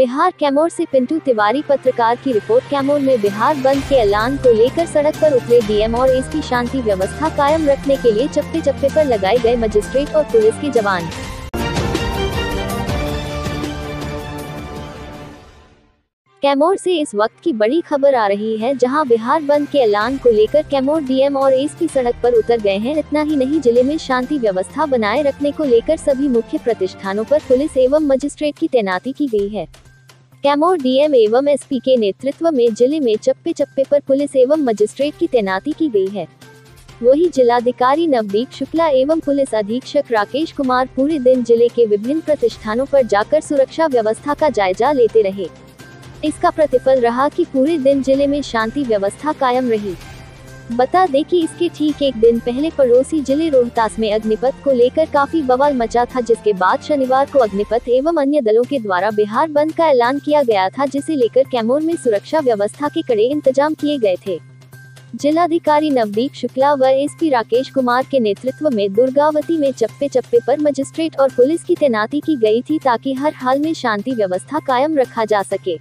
बिहार कैमोर से पिंटू तिवारी पत्रकार की रिपोर्ट। कैमोर में बिहार बंद के ऐलान को लेकर सड़क पर उतरे डीएम और इसकी शांति व्यवस्था कायम रखने के लिए चप्पे चप्पे पर लगाए गए मजिस्ट्रेट और पुलिस के जवान। कैमोर से इस वक्त की बड़ी खबर आ रही है, जहाँ बिहार बंद के ऐलान को लेकर कैमोर डीएम और एस की सड़क पर उतर गए हैं। इतना ही नहीं, ज़िले में शांति व्यवस्था बनाए रखने को लेकर सभी मुख्य प्रतिष्ठानों पर पुलिस एवं मजिस्ट्रेट की तैनाती की गई है। कैमोर डीएम एवं एसपी के नेतृत्व में ज़िले में चप्पे चप्पे पर पुलिस एवं मजिस्ट्रेट की तैनाती की गई है। वही जिलाधिकारी नवदीप शुक्ला एवं पुलिस अधीक्षक राकेश कुमार पूरे दिन ज़िले के विभिन्न प्रतिष्ठानों पर जाकर सुरक्षा व्यवस्था का जायजा लेते रहे। इसका प्रतिफल रहा कि पूरे दिन ज़िले में शांति व्यवस्था कायम रही। बता दें कि इसके ठीक एक दिन पहले पड़ोसी ज़िले रोहतास में अग्निपथ को लेकर काफ़ी बवाल मचा था, जिसके बाद शनिवार को अग्निपथ एवं अन्य दलों के द्वारा बिहार बंद का ऐलान किया गया था, जिसे लेकर कैमूर में सुरक्षा व्यवस्था के कड़े इंतज़ाम किए गए थे। जिलाधिकारी नवदीप शुक्ला व एसपी राकेश कुमार के नेतृत्व में दुर्गावती में चप्पे चप्पे पर मजिस्ट्रेट और पुलिस की तैनाती की गई थी, ताकि हर हाल में शांति व्यवस्था कायम रखा जा सके।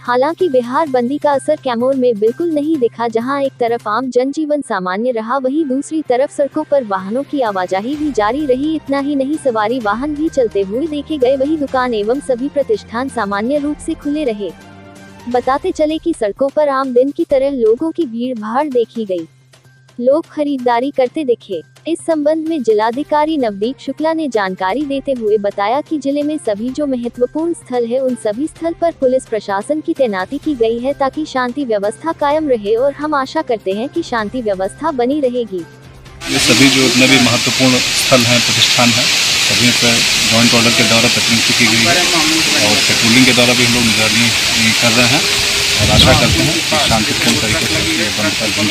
हालाँकि बिहार बंदी का असर कैमोर में बिल्कुल नहीं दिखा, जहाँ एक तरफ़ आम जनजीवन सामान्य रहा, वहीं दूसरी तरफ़ सड़कों पर वाहनों की आवाजाही भी जारी रही, इतना ही नहीं, सवारी वाहन भी चलते हुए देखे गए, वही दुकान एवं सभी प्रतिष्ठान सामान्य रूप से खुले रहे। बताते चले कि सड़कों पर आम दिन की तरह लोगों की भीड़ भाड़ देखी गई। लोग खरीदारी करते दिखे। इस संबंध में जिलाधिकारी नवदीप शुक्ला ने जानकारी देते हुए बताया कि ज़िले में सभी जो महत्वपूर्ण स्थल है, उन सभी स्थल पर पुलिस प्रशासन की तैनाती की गई है ताकि शांति व्यवस्था कायम रहे और हम आशा करते हैं कि शांति व्यवस्था बनी रहेगी। ये सभी जो जितने भी महत्वपूर्ण स्थल हैं, प्रतिष्ठान हैं, सभी पर जॉइंट ऑर्डर के द्वारा तकनीकी की गई है और पेट्रोलिंग के द्वारा भी हम लोग निगरानी कर रहे हैं। और आशा करते हैं कि शांतिपूर्ण तरीके से ये बंद बंद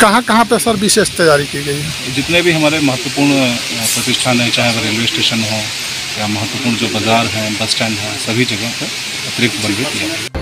कहाँ कहाँ पर सर विशेष तैयारी की गई है जितने भी हमारे महत्वपूर्ण प्रतिष्ठान हैं चाहे रेलवे स्टेशन हो या महत्वपूर्ण जो बाज़ार हैं बस स्टैंड हैं सभी जगह पर अतिरिक्त बल भी किया गया।